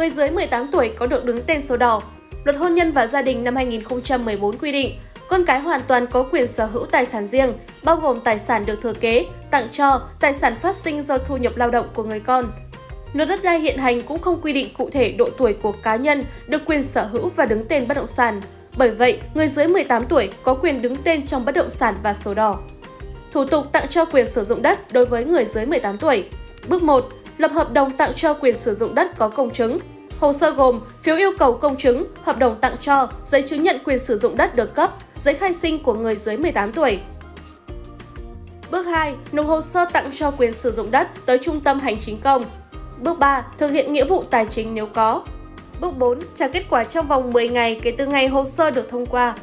người dưới 18 tuổi có được đứng tên sổ đỏ. Luật hôn nhân và gia đình năm 2014 quy định, con cái hoàn toàn có quyền sở hữu tài sản riêng, bao gồm tài sản được thừa kế, tặng cho, tài sản phát sinh do thu nhập lao động của người con. Luật đất đai hiện hành cũng không quy định cụ thể độ tuổi của cá nhân được quyền sở hữu và đứng tên bất động sản. Bởi vậy, người dưới 18 tuổi có quyền đứng tên trong bất động sản và sổ đỏ. Thủ tục tặng cho quyền sử dụng đất đối với người dưới 18 tuổi. Bước 1. Lập hợp đồng tặng cho quyền sử dụng đất có công chứng. Hồ sơ gồm phiếu yêu cầu công chứng, hợp đồng tặng cho, giấy chứng nhận quyền sử dụng đất được cấp, giấy khai sinh của người dưới 18 tuổi. Bước 2. Nộp hồ sơ tặng cho quyền sử dụng đất tới Trung tâm Hành chính công. Bước 3. Thực hiện nghĩa vụ tài chính nếu có. Bước 4. Trả kết quả trong vòng 10 ngày kể từ ngày hồ sơ được thông qua.